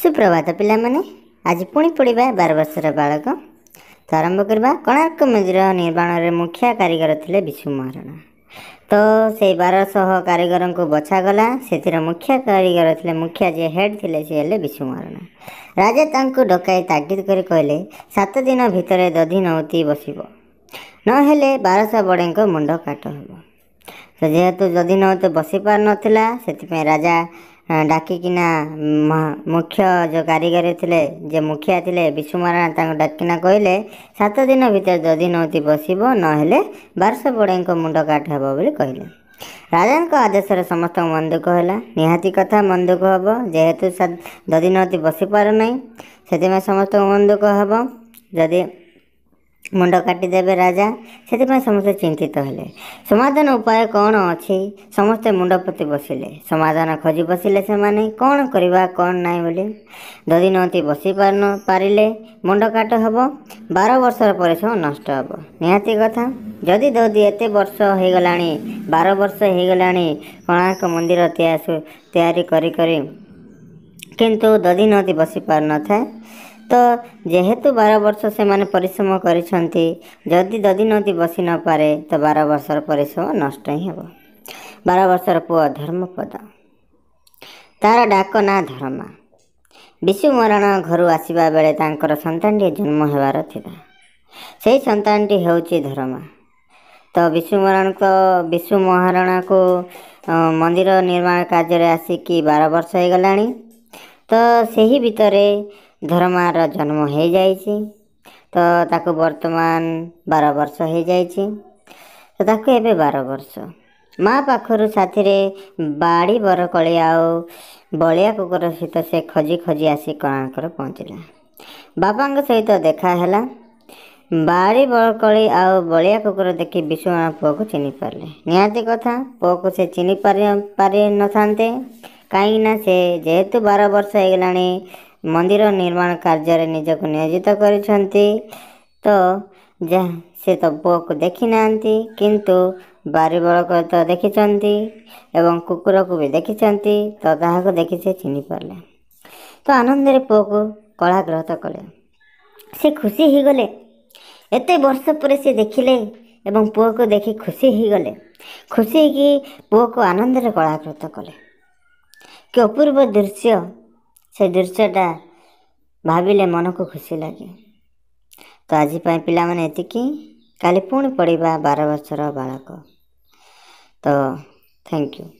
ସୁପ୍ରଭାତ ପିଲାମାନେ। ଆଜି ପୁଣି ପଡ଼ିବା ବାର ବର୍ଷର ବାଳକ। ତ ଆରମ୍ଭ କରିବା କୋଣାର୍କ ମନ୍ଦିର ନିର୍ମାଣରେ ମୁଖ୍ୟ କାରିଗର ଥିଲେ ବିଶୁ ମହାରଣା। ତ ସେଇ ବାରଶହ କାରିଗରଙ୍କୁ ବଛାଗଲା। ସେଥିର ମୁଖ୍ୟ କାରିଗର ଥିଲେ ମୁଖ୍ୟ ଯିଏ ହେଡ଼୍ ଥିଲେ ସିଏ ହେଲେ ବିଶୁ ମହାରଣା। ରାଜା ତାଙ୍କୁ ଡକାଇ ତାଗିଦ କରି କହିଲେ ସାତ ଦିନ ଭିତରେ ଦଧି ନଉତି ବସିବ। ନହେଲେ ବାରଶହ ବଡ଼େଙ୍କ ମୁଣ୍ଡ କାଟ ହେବ। ତ ଯେହେତୁ ଦଧି ନଉତି ବସି ପାରୁନଥିଲା ସେଥିପାଇଁ ରାଜା ଡାକିକିନା ମୁଖ୍ୟ ଯେଉଁ କାରିଗର ଥିଲେ ଯେ ମୁଖିଆ ଥିଲେ ବିଶୁ ମହାରଣା ତାଙ୍କୁ ଡାକିନା କହିଲେ ସାତ ଦିନ ଭିତରେ ଦଧି ନଉତି ବସିବ ନହେଲେ ବାରଶହ ବଡ଼େଙ୍କ ମୁଣ୍ଡ କାଟ ହେବ ବୋଲି କହିଲେ। ରାଜାଙ୍କ ଆଦେଶରେ ସମସ୍ତଙ୍କ ମନ ଦୁଃଖ ହେଲା। ନିହାତି କଥା ମନ ଦୁଃଖ ହେବ। ଯେହେତୁ ସା- ଦଧି ନଉତି ବସି ପାରୁନାହିଁ ସେଥିପାଇଁ ସମସ୍ତଙ୍କ ମନ ଦୁଃଖ ହେବ। ଯଦି ମୁଣ୍ଡ କାଟିଦେବେ ରାଜା। ସେଥିପାଇଁ ସମସ୍ତେ ଚିନ୍ତିତ ହେଲେ। ସମାଧାନ ଉପାୟ କ'ଣ ଅଛି? ସମସ୍ତେ ମୁଣ୍ଡ ପୋତି ବସିଲେ। ସମାଧାନ ଖୋଜି ବସିଲେ ସେମାନେ କ'ଣ କରିବା କ'ଣ ନାହିଁ ବୋଲି। ଦଧି ନଉତି ବସି ପାରୁନ ପାରିଲେ ମୁଣ୍ଡ କାଟ ହେବ। ବାର ବର୍ଷର ପରିଶ୍ରମ ନଷ୍ଟ ହେବ। ନିହାତି କଥା। ଯଦି ଦଧି ଏତେ ବର୍ଷ ହେଇଗଲାଣି ବାର ବର୍ଷ ହେଇଗଲାଣି କୋଣାର୍କ ମନ୍ଦିର ତିଆରି କରି କରି କିନ୍ତୁ ଦଧି ନଦୀ ବସି ପାରୁନଥାଏ ତ ଯେହେତୁ ବାର ବର୍ଷ ସେମାନେ ପରିଶ୍ରମ କରିଛନ୍ତି ଯଦି ଦଧି ନଦୀ ବସି ନପାରେ ତ ବାର ବର୍ଷର ପରିଶ୍ରମ ନଷ୍ଟ ହିଁ ହେବ। ବାର ବର୍ଷର ପୁଅ ଧର୍ମପଦ ତାର ଡାକ ନାଁ ଧର୍ମା। ବିଶୁ ମହାରଣା ଘରୁ ଆସିବା ବେଳେ ତାଙ୍କର ସନ୍ତାନଟିଏ ଜନ୍ମ ହେବାର ଥିଲା। ସେଇ ସନ୍ତାନଟି ହେଉଛି ଧର୍ମା। ତ ବିଶୁ ମହାରଣାଙ୍କ ବିଶୁ ମହାରଣାକୁ ମନ୍ଦିର ନିର୍ମାଣ କାର୍ଯ୍ୟରେ ଆସିକି ବାର ବର୍ଷ ହେଇଗଲାଣି। ତ ସେହି ଭିତରେ ଧର୍ମାର ଜନ୍ମ ହେଇଯାଇଛି। ତ ତାକୁ ବର୍ତ୍ତମାନ ବାର ବର୍ଷ ହେଇଯାଇଛି। ତ ତାକୁ ଏବେ ବାର ବର୍ଷ। ମା ପାଖରୁ ସାଥିରେ ବାଡ଼ି ବରକଳି ଆଉ ବଳିଆ କୁକୁର ସହିତ ସେ ଖୋଜି ଖୋଜି ଆସି କୋଣାର୍କରେ ପହଞ୍ଚିଲା। ବାପାଙ୍କ ସହିତ ଦେଖା ହେଲା। ବାଡ଼ି ବରକଳି ଆଉ ବଳିଆ କୁକୁର ଦେଖି ବିଶ୍ୱନାଥ ପୁଅକୁ ଚିହ୍ନି ପାରିଲେ। ନିହାତି କଥା ପୁଅକୁ ସେ ଚିହ୍ନି ପାରି ପାରିନଥାନ୍ତେ। କାହିଁକିନା ସେ ଯେହେତୁ ବାର ବର୍ଷ ହେଇଗଲାଣି ମନ୍ଦିର ନିର୍ମାଣ କାର୍ଯ୍ୟରେ ନିଜକୁ ନିୟୋଜିତ କରିଛନ୍ତି। ତ ଯାହା ସେ ତ ପୁଅକୁ ଦେଖିନାହାନ୍ତି କିନ୍ତୁ ବାରି ବଳକ ତ ଦେଖିଛନ୍ତି ଏବଂ କୁକୁରକୁ ବି ଦେଖିଛନ୍ତି ତ ତାହାକୁ ଦେଖି ସେ ଚିହ୍ନି ପାରିଲେ ତ ଆନନ୍ଦରେ ପୁଅକୁ କଳାଗ୍ରହତ କଲେ। ସେ ଖୁସି ହେଇଗଲେ। ଏତେ ବର୍ଷ ପରେ ସେ ଦେଖିଲେ ଏବଂ ପୁଅକୁ ଦେଖି ଖୁସି ହେଇଗଲେ। ଖୁସି ହେଇକି ପୁଅକୁ ଆନନ୍ଦରେ କଳାକୃତ କଲେ। କି ଅପୂର୍ବ ଦୃଶ୍ୟ ସେ ଦୃଶ୍ୟଟା ଭାବିଲେ ମନକୁ ଖୁସି ଲାଗେ। ତ ଆଜି ପାଇଁ ପିଲାମାନେ ଏତିକି। କାଲି ପୁଣି ପଡ଼ିବା ବାର ବର୍ଷର ବାଳକ। ତ ଥ୍ୟାଙ୍କ ୟୁ